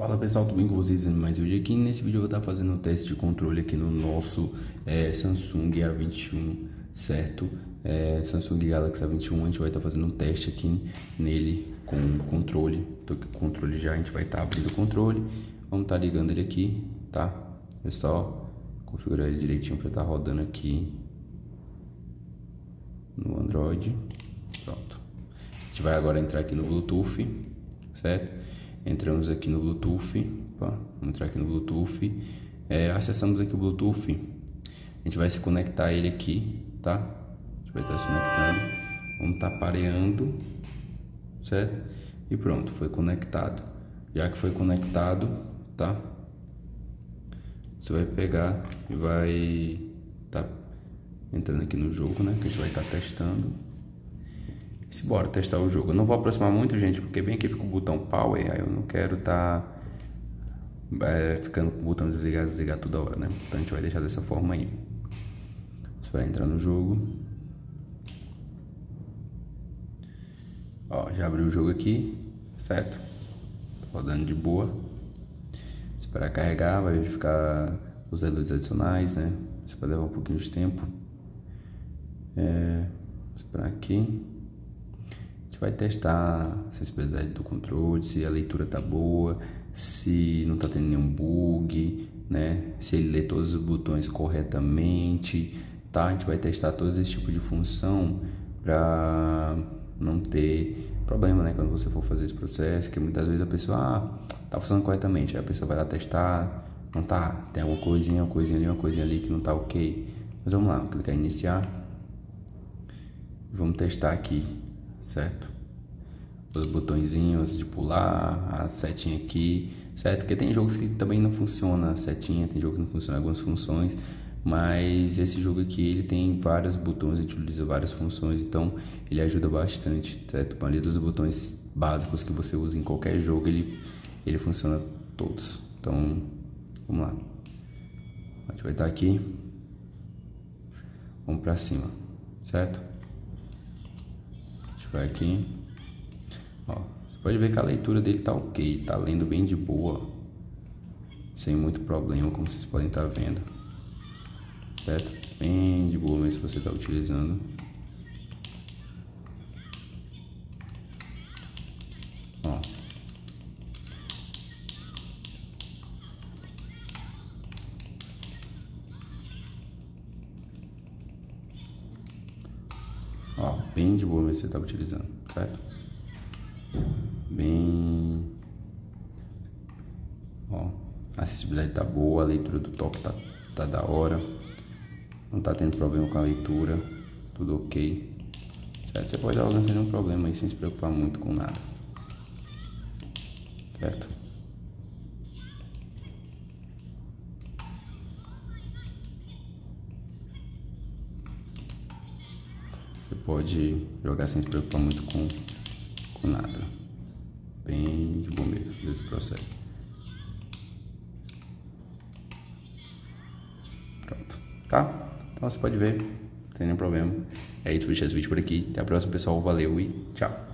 Fala pessoal, tudo bem com vocês? Mais um vídeo aqui. Nesse vídeo eu vou estar fazendo um teste de controle aqui no nosso é, Samsung A21, certo? É, Samsung Galaxy A21, a gente vai estar fazendo um teste aqui nele com o controle. Tô aqui com o controle já, a gente vai estar abrindo o controle. Vamos estar ligando ele aqui, tá? É só configurar ele direitinho para estar rodando aqui no Android. Pronto. A gente vai agora entrar aqui no Bluetooth, certo? Entramos aqui no Bluetooth, vamos entrar aqui no Bluetooth, é, acessamos aqui o Bluetooth, a gente vai se conectar ele aqui, tá? A gente vai estar se conectando, vamos estar pareando, certo? E pronto, foi conectado. Já que foi conectado, tá? Você vai pegar e vai tá entrando aqui no jogo, né? Que a gente vai estar testando. E bora testar o jogo. Eu não vou aproximar muito, gente, porque bem aqui fica o botão Power, aí eu não quero estar tá, é, ficando com o botão desligar, desligar toda hora, né? Então a gente vai deixar dessa forma aí. Vai entrar no jogo. Ó, já abriu o jogo aqui, certo? Tô rodando de boa. Esperar carregar, vai verificar os reloads adicionais, né? Isso vai levar um pouquinho de tempo. É, esperar aqui vai testar a sensibilidade do controle, se a leitura tá boa, se não tá tendo nenhum bug, né? Se ele lê todos os botões corretamente, tá? A gente vai testar todos esse tipo de função para não ter problema, né? Quando você for fazer esse processo, que muitas vezes a pessoa ah, tá funcionando corretamente, aí a pessoa vai lá testar, não tá, tem alguma coisinha, uma coisinha ali, uma coisinha ali que não tá ok. Mas vamos lá, clicar em iniciar. Vamos testar aqui, certo? os botõezinhos de pular, a setinha aqui, certo? Porque tem jogos que também não funciona a setinha, tem jogos que não funciona algumas funções, mas esse jogo aqui ele tem vários botões, a gente utiliza várias funções, então ele ajuda bastante, certo? A maioria dos botões básicos que você usa em qualquer jogo, ele, ele funciona todos. Então, vamos lá. A gente vai estar aqui. Vamos para cima, certo? Vai aqui. Ó, você pode ver que a leitura dele tá ok, tá lendo bem de boa, sem muito problema, como vocês podem estar tá vendo, certo? Bem de boa mesmo se você está utilizando. Ó. Ó, bem de boa você está utilizando, certo? bem. Ó, a acessibilidade tá boa, a leitura do toque tá, tá da hora. Não tá tendo problema com a leitura, tudo ok. Certo? Você pode jogar sem nenhum problema aí, sem se preocupar muito com nada. Certo? Você pode jogar sem se preocupar muito com, com nada bem de bom mesmo fazer esse processo. Pronto, tá? Então você pode ver, não tem nenhum problema. É isso, fechar esse vídeo por aqui. Até a próxima, pessoal. Valeu e tchau.